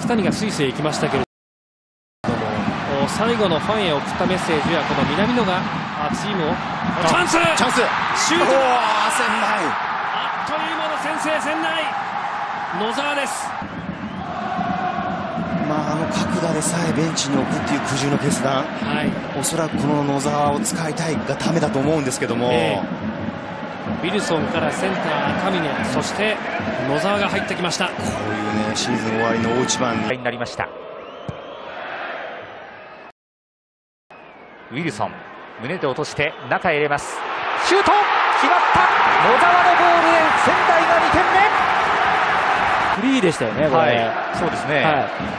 秋谷がスイスへ行きましたけれども最後のファンへ送ったメッセージはこの南野がチームをチャンス！チャンス！シュート！あっという間の先制仙台野沢です。まあ、あの角田でさえベンチに置くっていう苦渋の決断、はい、おそらくこの野沢を使いたいがためだと思うんですけども、えウィルソンからセンター赤嶺そして野沢が入ってきました。こういうねシーズン終わりの大一番に。なりました。ウィルソン胸で落として中へ入れます。シュート決まった。野沢のゴールで仙台が2点目フリーでしたよね、これ、はい、そうですね、はい。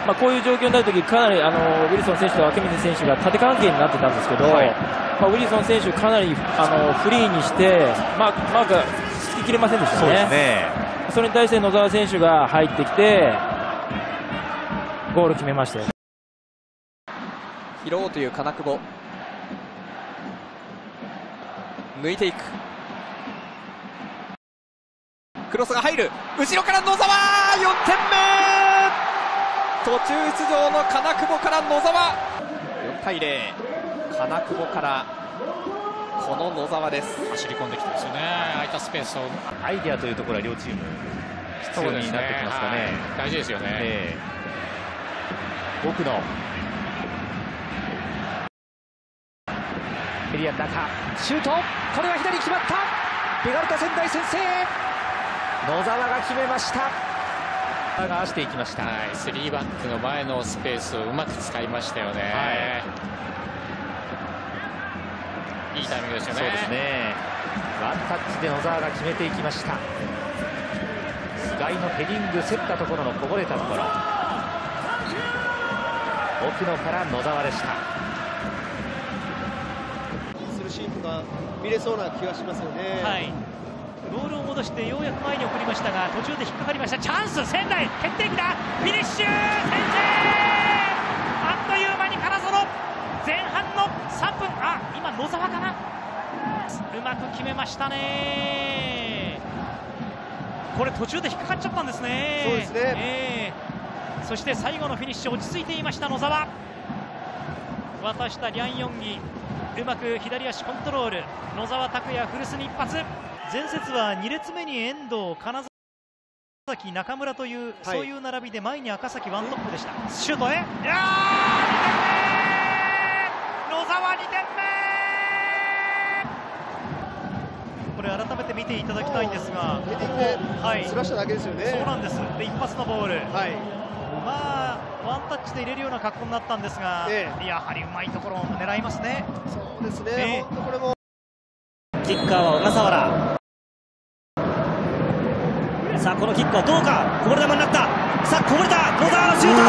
まあ、こういう状況になるとき、かなりあのウィルソン選手と明水選手が縦関係になってたんですけど、はい、まあ、ウィルソン選手、かなりあのフリーにして、まあ、マークがつききれませんでしたね、そね。それに対して野沢選手が入ってきて、ゴール決めましたよ。拾おうという金久保。抜いていくクロスが入る。後ろから野沢4点目。途中出場の金久保から野沢。4対0金久保からこの野沢です。走り込んできてますよね。空いたスペースを。アイデアというところは両チーム必要になってきますかね、ね。はい、大事ですよね、えー、奥の。エリアの中。シュート。これは左決まった。ベガルタ仙台先制野沢が決めました。がしていきました、はい、3バックの前のスペースをうまく使いましたよね、はい、いいタイミングですよね。そうですね。ワンタッチで野沢が決めていきました。菅井のヘディング競ったところのこぼれたところ。奥野から野沢でした。するシーンが見れそうな気がしますよね。はいボールを戻してようやく前に送りましたが途中で引っかかりました。チャンス仙台決定機だ。フィニッシュ先制。あっという間に金園。前半の3分。あ今野沢かな。うまく決めましたね。これ途中で引っかかっちゃったんですね。そうですね、えー、そして最後のフィニッシュ落ち着いていました野沢渡したリャン・ヨンギ。うまく左足コントロール。野沢拓也古巣に一発前節は2列目に遠藤、金崎、中村という、はい、そういう並びで前に赤崎ワントップでした。シュートへ。いやー2点目。野沢2点目。これ改めて見ていただきたいんですが。ヘディングで、はい、ずらしただけですよね。そうなんです。で一発のボール、はい、まあワンタッチで入れるような格好になったんですが、ええ、やはりうまいところを狙いますね。そうですね、えー、これもキッカーは小笠原さあこのキックはどうか。こぼれ球になった。さあこぼれた。野沢のシュート。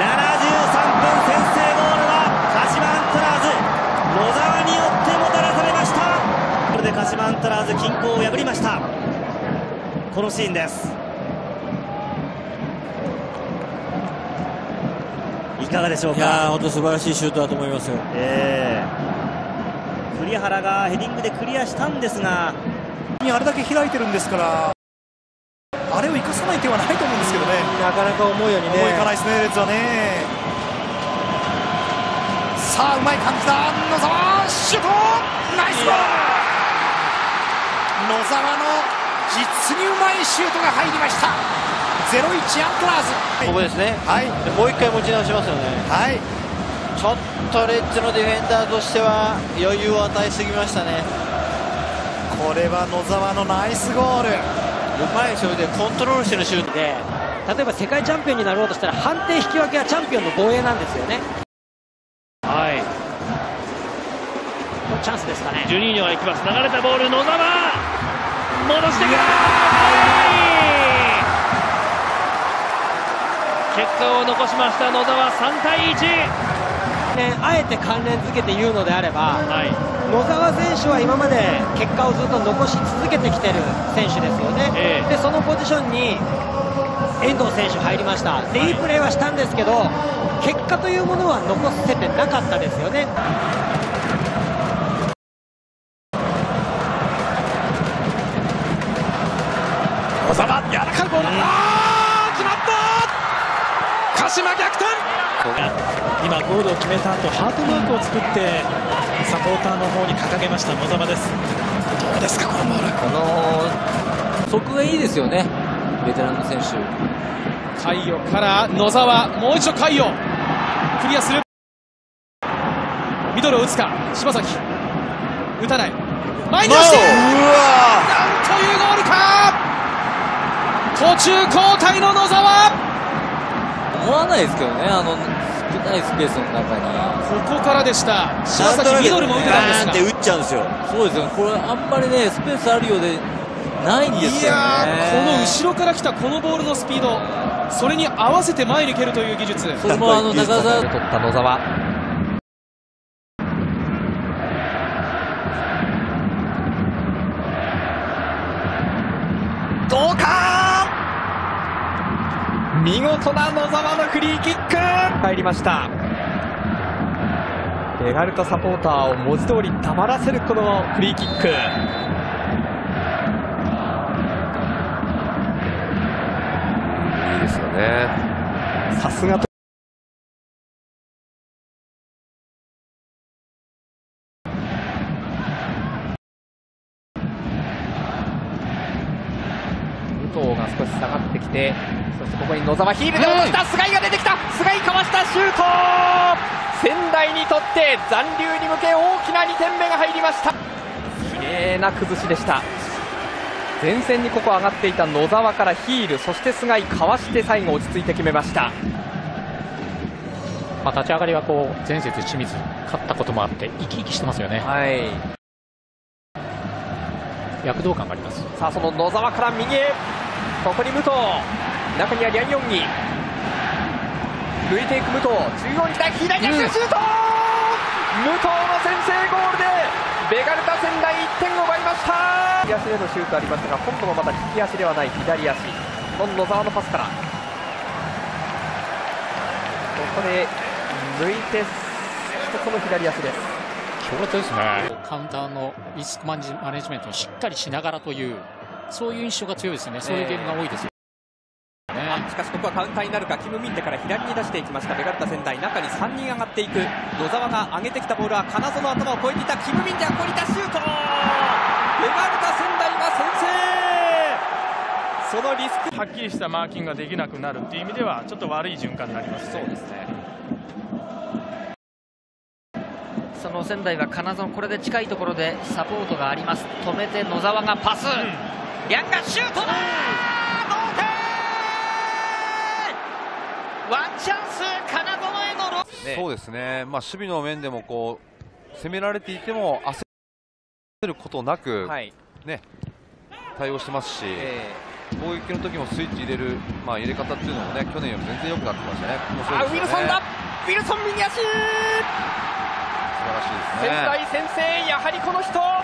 73分先制ゴールは鹿島アントラーズ。野沢によってもたらされました。これで鹿島アントラーズ均衡を破りました。このシーンです。いかがでしょうか？いや本当素晴らしいシュートだと思いますよ、えー栗原がヘディングでクリアしたんですがあれだけ開いてるんですからあれを生かさない手はないと思うんですけどね。なかなか思うようにね。思いかないですねレッズはね。さあうまい感じだ。野沢シュートナイスボール。野沢の実にうまいシュートが入りました。0-1アントラーズ。ここですね。はい。もう一回持ち直しますよね。はい。ちょっとレッズのディフェンダーとしては余裕を与えすぎましたねこれは野沢のナイスゴール。うまい勝負でコントロールしてるシュートで例えば世界チャンピオンになろうとしたら判定引き分けはチャンピオンの防衛なんですよね。はい。これチャンスですかね。ジュニーニョが行きます。流れたボール野沢。戻してくる。結果を残しました野沢。3対1ね、あえて関連付けて言うのであれば、はい、野沢選手は今まで結果をずっと残し続けてきてる選手ですよね、えー、でそのポジションに遠藤選手入りました。で、い。いプレーはしたんですけど結果というものは残せてなかったですよね。ゴールを決めた後ハートマークを作ってサポーターの方に掲げました野沢です。どうですかこのボールこの速がいいですよねベテランの選手。カイヨから野沢もう一度カイヨ。クリアする。ミドルを打つか。柴崎。打たない。前に出して。なんというゴールか。途中交代の野沢思わないですけどねあの少ないスペースの中に。ここからでした。柴崎ミドルも打てたんですがって打っちゃうんですよ。そうですよこれあんまりねスペースあるようでないんですよね。この後ろから来たこのボールのスピード。それに合わせて前に蹴るという技術。それもあの中澤取った野沢どうか見事な野沢のフリーキック。入りました。ベガルタサポーターを文字通り黙らせるこのフリーキック。いいですよね。さすが藤が少し下がってきてそしてここに野沢ヒールで落とした菅井が出てきた菅井かわしたシュート仙台にとって残留に向け大きな2点目が入りました綺麗な崩しでした前線にここ上がっていた野沢からヒールそして菅井かわして最後落ち着いて決めましたまあ、立ち上がりはこう前節清水勝ったこともあって生き生きしてますよね。はい。躍動感があります。さあその野沢から右へここに武藤中にはリャン・ヨンギ。抜いていく武藤中央に来た左足シュート、武藤の先制ゴールでベガルタ仙台1点を奪いました。右足でのシュートありましたが今度もまた利き足ではない左足。野沢のパスから。ここで抜いてこの左足です。強烈ですね。カウンターのリスクマネジメントをしっかりしながらという、そういう印象が強いですね。そういうゲームが多いですよ。しかしここはカウンターになるかキム・ミンテから左に出していきました。ベガルタ仙台中に3人上がっていく。野沢が上げてきたボールは金園の頭を越えていたキム・ミンテがここにいたシュートベガルタ仙台が先制。そのリスク。はっきりしたマーキングができなくなるっていう意味ではちょっと悪い循環になります、そうですね。その仙台は金園これで近いところでサポートがあります。止めて野沢がパス、リャンがシュートだ同点ワンチャンス金園へのロそうですね、まあ、守備の面でもこう攻められていても焦ることなく、はい。ね、対応してますし、攻撃の時もスイッチ入れる、まあ、入れ方っていうのもね去年より全然良くなってきましたね。あウィルソンだ。ウィルソン右足。素晴らしいです仙ね。台先制やはりこの人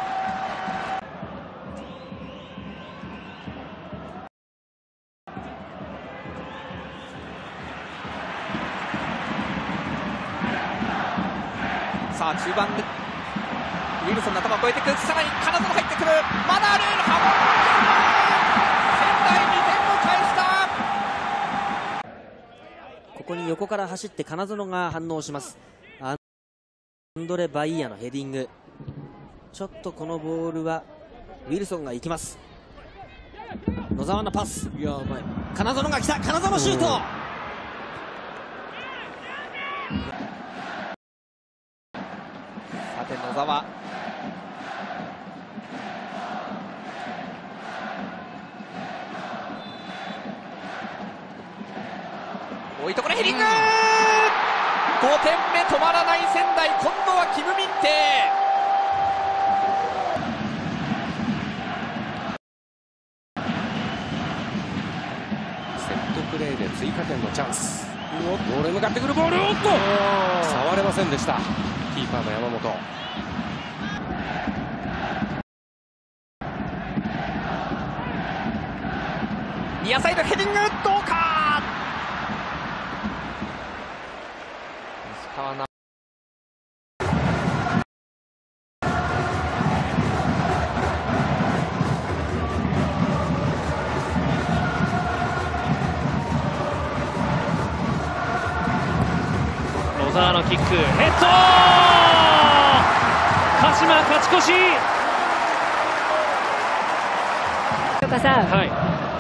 さあ中盤でウィルソンの頭を越えていくさらに金園入ってくる。まだあるハモ仙台2点を返した。ここに横から走って金園が反応します。アンドレ・バイヤのヘディング。ちょっとこのボールはウィルソンが行きます。野沢のパス。いやうまい。金園が来た。金園シュートさて野沢多いところヘディング。5点目止まらない仙台。今度はキム・ミンテ。セットプレーで追加点のチャンス。ボールへ向かってくるボール。おっと。触れませんでした。キーパーの山本沢のキック。ヘッド！鹿島勝ち越し！とかさ、はい、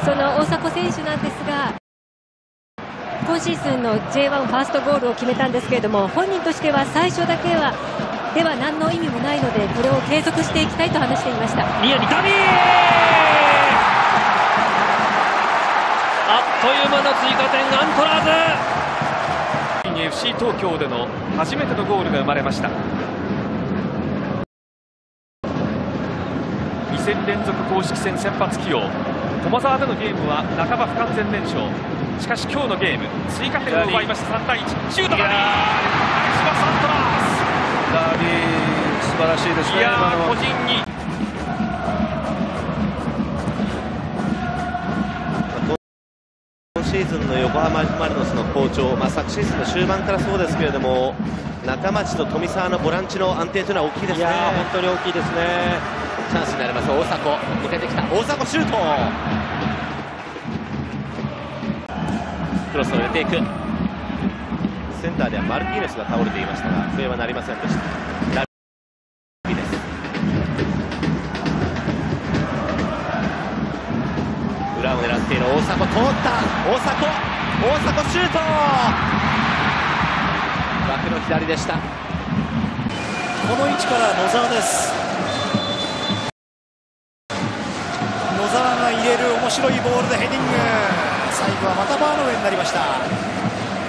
その大迫選手なんですが今シーズンの J1 ファーストゴールを決めたんですけれども本人としては最初だけはでは何の意味もないのでこれを継続していきたいと話していました。宮城ダミー！あっという間の追加点アントラーズ FC 東京での初めてのゴールが生まれました。2戦連続公式戦先発起用。駒沢でのゲームは半ば不完全燃焼。しかし今日のゲーム追加点を奪いました。3対1シュートがダービー素晴らしいですね。いや個人に。今シーズンの横浜マリノスの好調、まあ、昨シーズンの終盤からそうですけれども中町と富澤のボランチの安定というのは大きいですね。本当に大きいですね。チャンスになります。大迫抜けてきた。大迫シュート。クロスを入れていく。センターではマルティーネスが倒れていましたが笛はなりませんでした。裏を狙っている大迫通った。大迫大迫シュート。枠の左でした。この位置から野沢です。野沢が入れる面白いボールでヘディング。最後はまたバーの上になりました。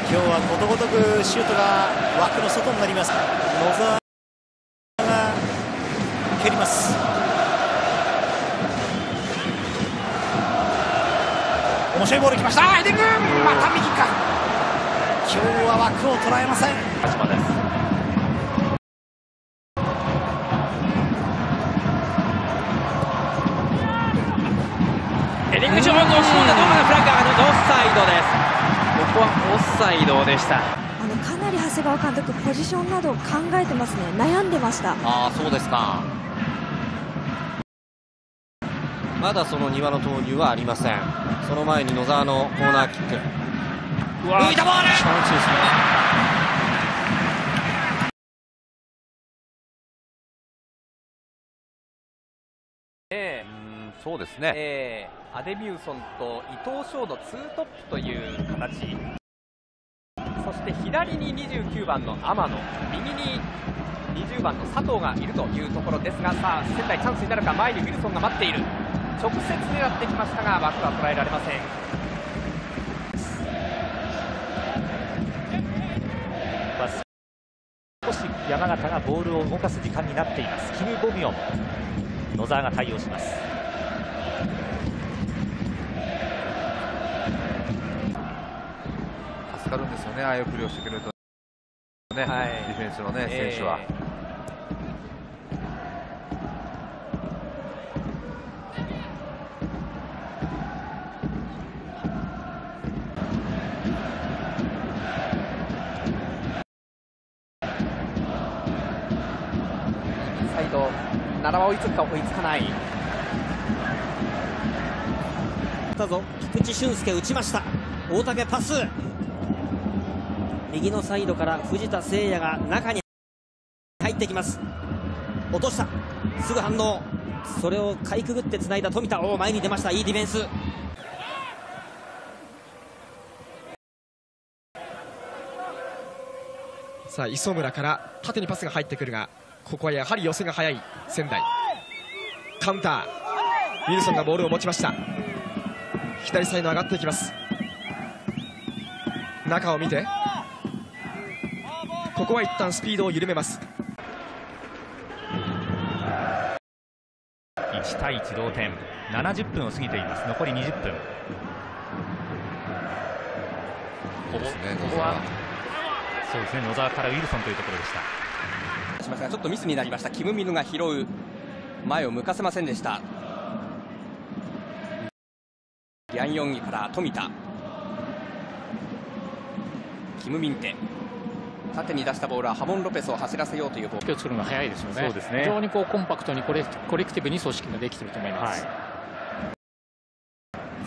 今日はことごとくシュートが枠の外になります。野沢が蹴ります白いボールきました。ヘディング。また右か。今日は枠を捉えません。ですヘディング上段押し込んだ野村フラッガーのオフサイドです。ここはオフサイドでした。あのかなり長谷川監督ポジションなどを考えてますね。悩んでました。ああそうですかまだその庭の投入はありません。その前に野沢のコーナーキック。浮いたボール。チャンスですねえー、そうですね、えー、アデミューソンと伊藤翔の2トップという形。そして左に29番の天野。右に20番の佐藤がいるというところですがさあ仙台チャンスになるか。前にウィルソンが待っている直接狙ってきましたが枠は捉えられません。少し山形がボールを動かす時間になっています。キム・ボミョン。野沢が対応します。助かるんですよね、ああいうプレーをしてくれると、ねはい、ディフェンスの、ね、選手は。サイド奈良は追いつくか追いつかない。だぞ。菊池俊介打ちました。大竹パス。右のサイドから藤田誠也が中に入ってきます。落とした。すぐ反応。それをかいくぐってつないだ富田。お前に出ました。いいディフェンス。さあ磯村から縦にパスが入ってくるがここはやはり寄せが早い仙台。カウンター。ウィルソンがボールを持ちました。左サイド上がっていきます。中を見て。ここは一旦スピードを緩めます。1対1同点。70分を過ぎています。残り20分。ここここはそうですね野沢からウィルソンというところでしたしますがちょっとミスになりました。キム・ミヌが拾う前を向かせませんでした。ヤン・ヨンギから富田。キム・ミンテ。縦に出したボールはハモン・ロペスを走らせようというボール。を作るのが早いですよね。そうですね。非常にこうコンパクトにコレコレクティブに組織ができていると思います、はい、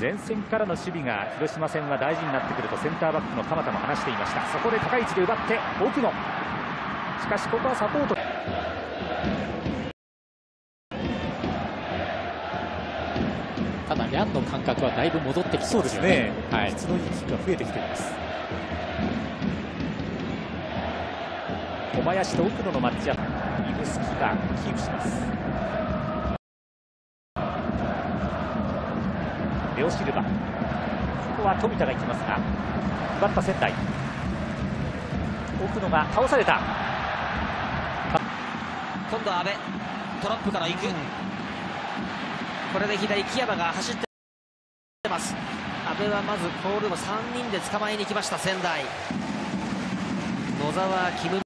前線からの守備が広島戦は大事になってくるとセンターバックの鎌田も話していました。そこで高い位置で奪って奥野しかしここはサポート。ただ、リャンの感覚はだいぶ戻ってきてますよね。はい、質のいいキックが増えてきています。小林と奥野のマッチアップ。指宿がキープします。レオシルバ。ここは富田が行きますが奪った仙台。奥野が倒された今度は阿部トラップから行く、これで左木山が走ってます。阿部はまずボールを3人で捕まえに来ました仙台。野沢キム